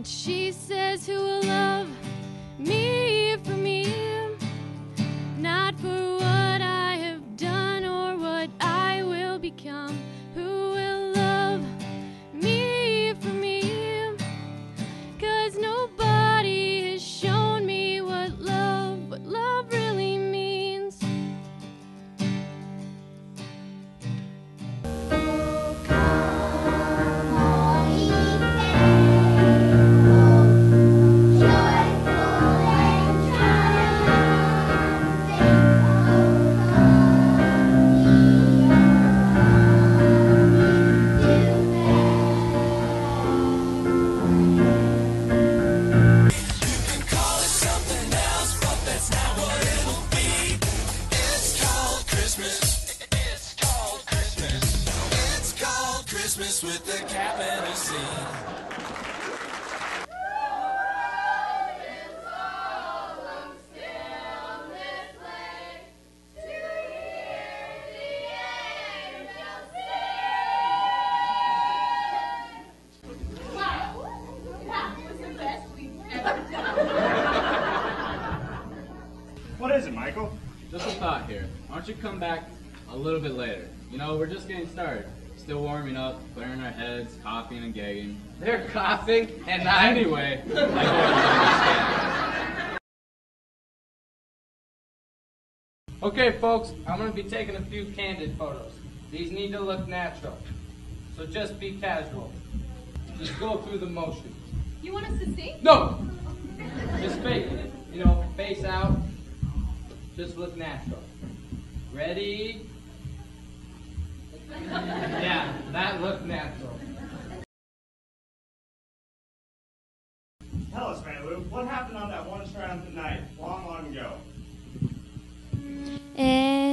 And she says, Who will love me Christmas with the cap and a scene. What is it, Michael? Just a thought here. Why don't you come back a little bit later? You know, we're just getting started. Still warming up, clearing our heads, coughing and gagging. They're coughing, and I. Anyway, I hope you understand. Okay, folks, I'm gonna be taking a few candid photos. These need to look natural. So just be casual. Just go through the motions. You want us to sing? No! Just faking it. You know, face out. Just look natural. Ready? yeah, that looked natural. Tell us, Mary what happened on that one strand tonight, long, long ago? And